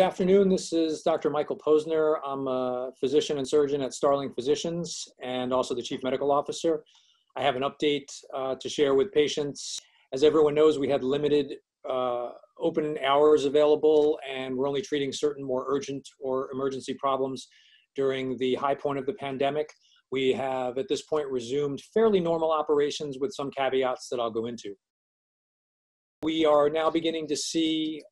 Good afternoon. This is Dr. Michael Posner. I'm a physician and surgeon at Starling Physicians and also the Chief Medical Officer. I have an update uh, to share with patients. As everyone knows, we had limited uh, open hours available and we're only treating certain more urgent or emergency problems during the high point of the pandemic. We have at this point resumed fairly normal operations with some caveats that I'll go into. We are now beginning to see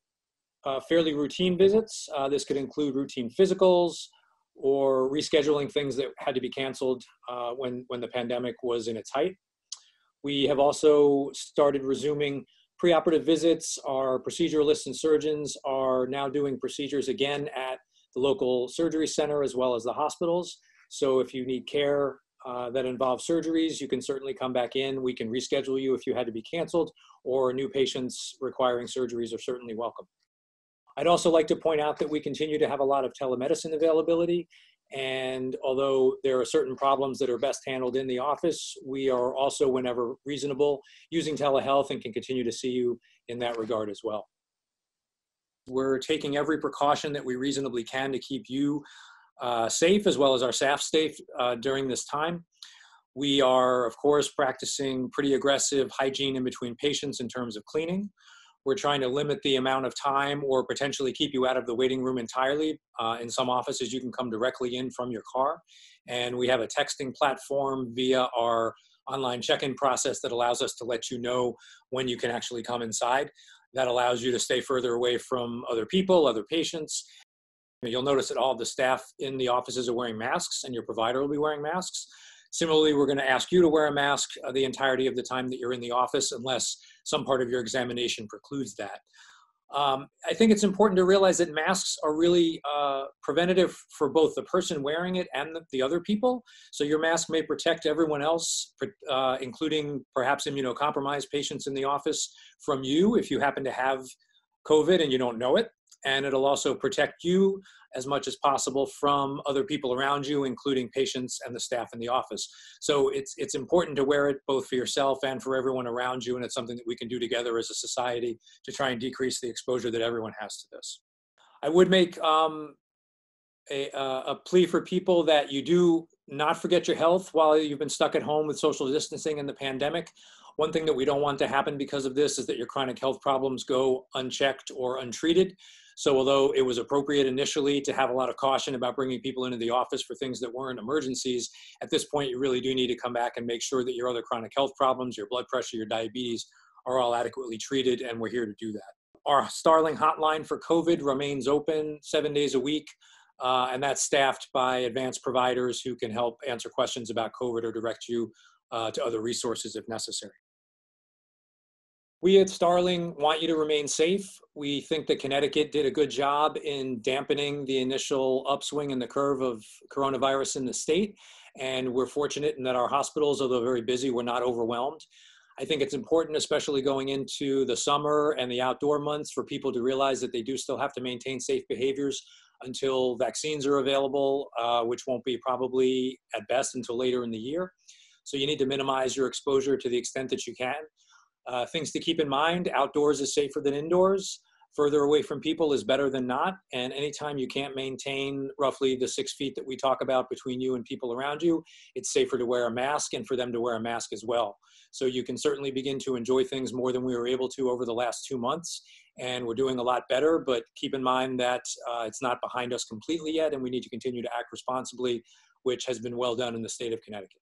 uh, fairly routine visits. Uh, this could include routine physicals or rescheduling things that had to be canceled uh, when, when the pandemic was in its height. We have also started resuming preoperative visits. Our proceduralists and surgeons are now doing procedures again at the local surgery center as well as the hospitals. So if you need care uh, that involves surgeries, you can certainly come back in. We can reschedule you if you had to be canceled, or new patients requiring surgeries are certainly welcome. I'd also like to point out that we continue to have a lot of telemedicine availability. And although there are certain problems that are best handled in the office, we are also, whenever reasonable, using telehealth and can continue to see you in that regard as well. We're taking every precaution that we reasonably can to keep you uh, safe as well as our staff safe uh, during this time. We are, of course, practicing pretty aggressive hygiene in between patients in terms of cleaning. We're trying to limit the amount of time or potentially keep you out of the waiting room entirely. Uh, in some offices, you can come directly in from your car. And we have a texting platform via our online check-in process that allows us to let you know when you can actually come inside. That allows you to stay further away from other people, other patients. You'll notice that all the staff in the offices are wearing masks and your provider will be wearing masks. Similarly, we're going to ask you to wear a mask uh, the entirety of the time that you're in the office unless some part of your examination precludes that. Um, I think it's important to realize that masks are really uh, preventative for both the person wearing it and the, the, other people. So your mask may protect everyone else, uh, including perhaps immunocompromised patients in the office, from you if you happen to have COVID and you don't know it and it'll also protect you as much as possible from other people around you, including patients and the staff in the office. So it's, it's important to wear it both for yourself and for everyone around you, and it's something that we can do together as a society to try and decrease the exposure that everyone has to this. I would make um, a, a plea for people that you do not forget your health while you've been stuck at home with social distancing and the pandemic. One thing that we don't want to happen because of this is that your chronic health problems go unchecked or untreated. So although it was appropriate initially to have a lot of caution about bringing people into the office for things that weren't emergencies, at this point you really do need to come back and make sure that your other chronic health problems, your blood pressure, your diabetes are all adequately treated and we're here to do that. Our Starling hotline for COVID remains open seven days a week. Uh, and that's staffed by advanced providers who can help answer questions about COVID or direct you uh, to other resources if necessary. We at Starling want you to remain safe. We think that Connecticut did a good job in dampening the initial upswing in the curve of coronavirus in the state. And we're fortunate in that our hospitals, although very busy, were not overwhelmed. I think it's important, especially going into the summer and the outdoor months, for people to realize that they do still have to maintain safe behaviors until vaccines are available, uh, which won't be probably at best until later in the year. So you need to minimize your exposure to the extent that you can. Uh, things to keep in mind, outdoors is safer than indoors. Further away from people is better than not. And anytime you can't maintain roughly the six feet that we talk about between you and people around you, it's safer to wear a mask and for them to wear a mask as well. So you can certainly begin to enjoy things more than we were able to over the last two months. And we're doing a lot better, but keep in mind that uh, it's not behind us completely yet, and we need to continue to act responsibly, which has been well done in the state of Connecticut.